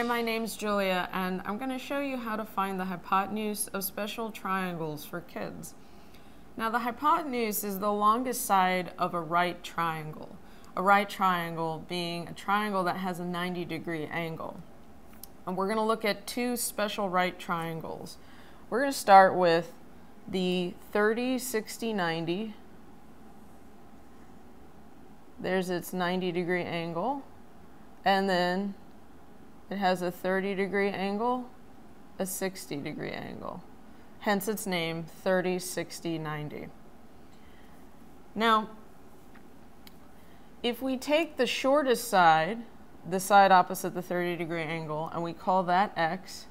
Hi, my name's Julia, and I'm going to show you how to find the hypotenuse of special triangles for kids. Now, the hypotenuse is the longest side of a right triangle, a right triangle being a triangle that has a 90 degree angle. And we're going to look at two special right triangles. We're going to start with the 30, 60, 90. There's its 90 degree angle. And then it has a 30 degree angle, a 60 degree angle. Hence its name 30, 60, 90. Now, if we take the shortest side, the side opposite the 30 degree angle, and we call that x,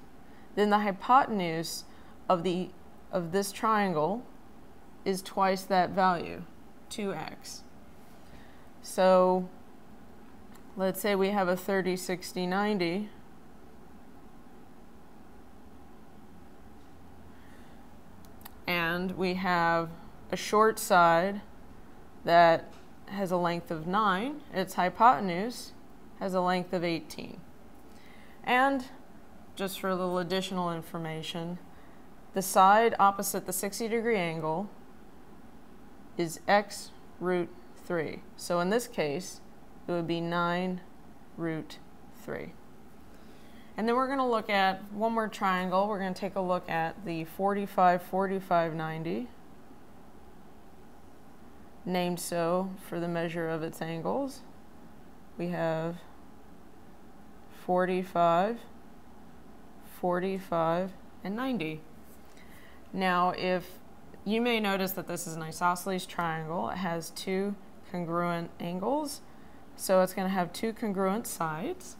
then the hypotenuse of, the, of this triangle is twice that value, 2x. So let's say we have a 30, 60, 90. And we have a short side that has a length of 9. Its hypotenuse has a length of 18. And just for a little additional information, the side opposite the 60 degree angle is x root 3. So in this case, it would be 9 root 3. And then we're going to look at one more triangle. We're going to take a look at the 45, 45, 90, named so for the measure of its angles. We have 45, 45, and 90. Now, if you may notice that this is an isosceles triangle, it has two congruent angles. So it's going to have two congruent sides.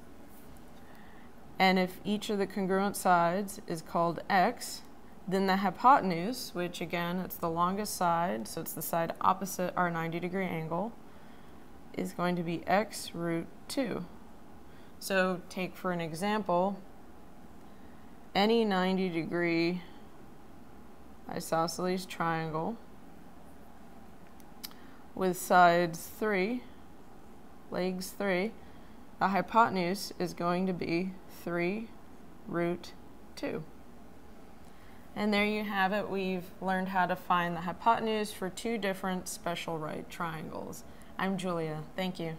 And if each of the congruent sides is called x, then the hypotenuse, which again, it's the longest side, so it's the side opposite our 90 degree angle, is going to be x root 2. So take for an example, any 90 degree isosceles triangle with sides 3 legs 3, the hypotenuse is going to be 3 root 2. And there you have it. We've learned how to find the hypotenuse for two different special right triangles. I'm Julia. Thank you.